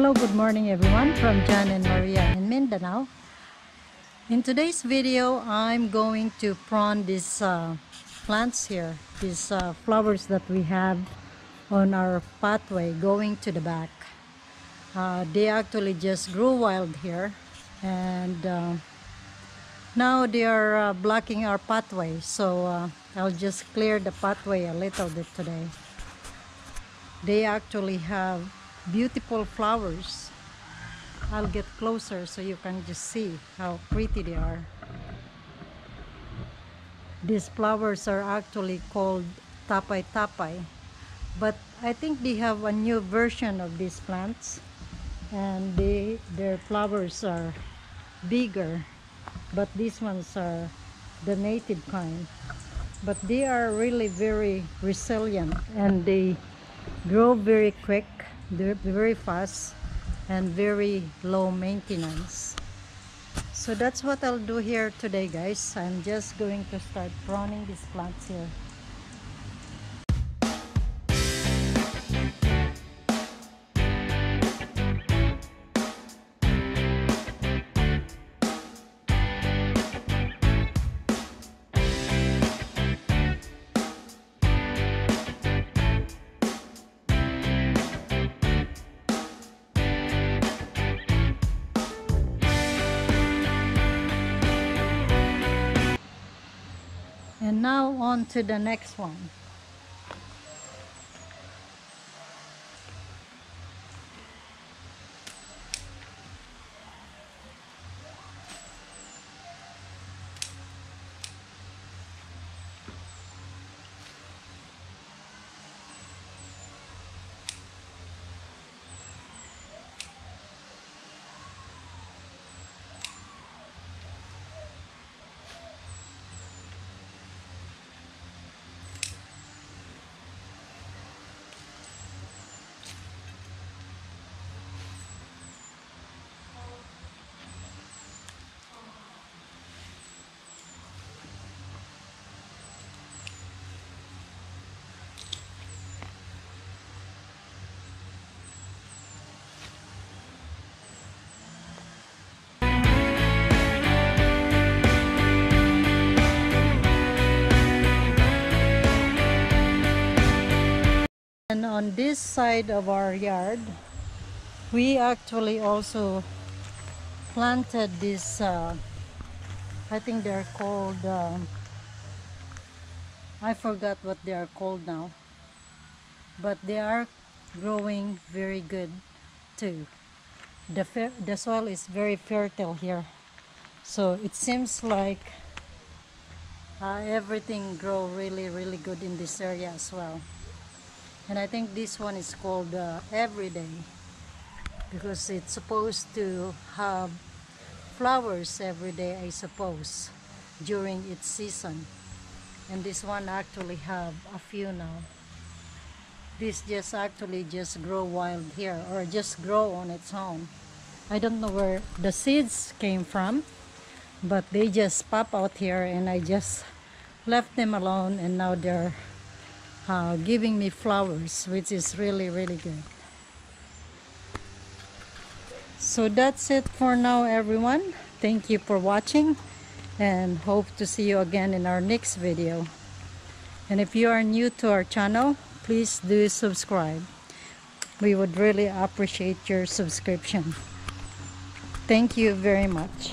Hello, good morning everyone from John and Maria in Mindanao. In today's video, I'm going to prune these uh, plants here, these uh, flowers that we have on our pathway going to the back. Uh, they actually just grew wild here and uh, now they are uh, blocking our pathway so uh, I'll just clear the pathway a little bit today. They actually have beautiful flowers. I'll get closer so you can just see how pretty they are. These flowers are actually called tapay tapay but I think they have a new version of these plants and they their flowers are bigger but these ones are the native kind but they are really very resilient and they grow very quick they're very fast and very low maintenance. So that's what I'll do here today guys. I'm just going to start pruning these plants here now on to the next one. And on this side of our yard, we actually also planted this, uh, I think they're called, uh, I forgot what they are called now, but they are growing very good too. The, the soil is very fertile here. So it seems like uh, everything grow really, really good in this area as well and I think this one is called uh, everyday because it's supposed to have flowers every day I suppose during its season. And this one actually have a few now. This just actually just grow wild here or just grow on its own. I don't know where the seeds came from but they just pop out here and I just left them alone and now they're uh, giving me flowers which is really really good. So that's it for now everyone. Thank you for watching and hope to see you again in our next video. And if you are new to our channel please do subscribe. We would really appreciate your subscription. Thank you very much